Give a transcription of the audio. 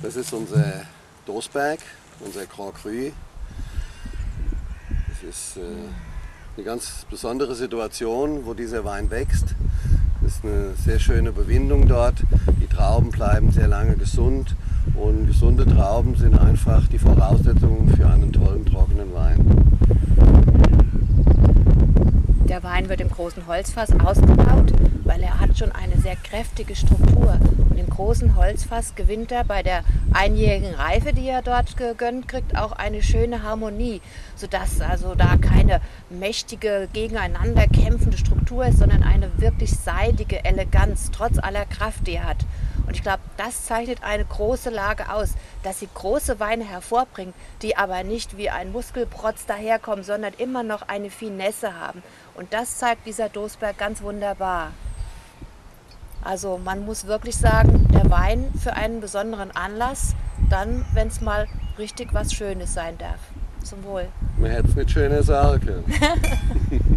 Das ist unser Dosberg, unser Grand Cru. Das ist äh, eine ganz besondere Situation, wo dieser Wein wächst. Das ist eine sehr schöne Bewindung dort. Die Trauben bleiben sehr lange gesund und gesunde Trauben sind einfach die Voraussetzungen für einen tollen trockenen Wein. Der Wein wird im großen Holzfass ausgebaut, weil er hat schon eine sehr kräftige Struktur. Großen Holzfass gewinnt er bei der einjährigen Reife, die er dort gegönnt kriegt, auch eine schöne Harmonie, sodass also da keine mächtige, gegeneinander kämpfende Struktur ist, sondern eine wirklich seidige Eleganz, trotz aller Kraft, die er hat. Und ich glaube, das zeichnet eine große Lage aus, dass sie große Weine hervorbringt, die aber nicht wie ein Muskelprotz daherkommen, sondern immer noch eine Finesse haben. Und das zeigt dieser Dosberg ganz wunderbar. Also man muss wirklich sagen, der Wein für einen besonderen Anlass, dann, wenn es mal richtig was Schönes sein darf. Zum Wohl. Man hätte es nicht schöner sagen können.